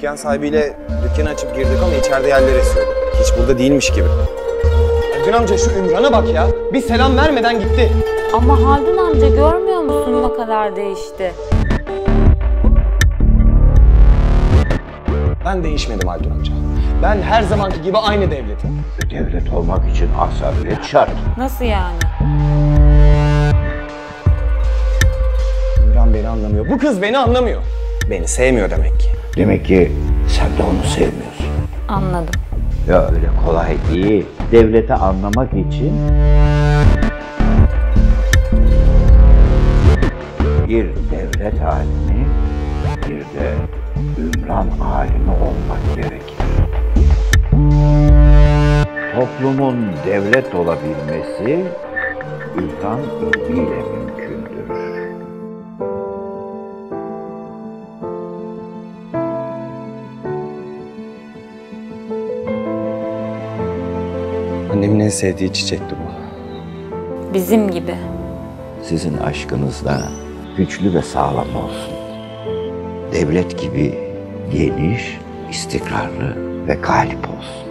dükkan sahibiyle dükkanı açıp girdik ama içeride yerler esiyordu. Hiç burada değilmiş gibi. Ergün amca şu Ümran'a bak ya. Bir selam vermeden gitti. Ama Haldun amca görmüyor musun ne kadar değişti? Ben değişmedim Haldun amca. Ben her zamanki gibi aynı devletim. Devlet olmak için asabiyet şart. Nasıl yani? Ümran beni anlamıyor. Bu kız beni anlamıyor. Beni sevmiyor demek ki. Demek ki sen de onu sevmiyorsun. Anladım. Ya öyle kolay değil. Devleti anlamak için bir devlet alimi, bir de ümran alimi olmak gerekir. Toplumun devlet olabilmesi ümran ilmiyle mümkündür. Annemin en sevdiği çiçekti bu. Bizim gibi. Sizin aşkınız da güçlü ve sağlam olsun. Devlet gibi geniş, istikrarlı ve galip olsun.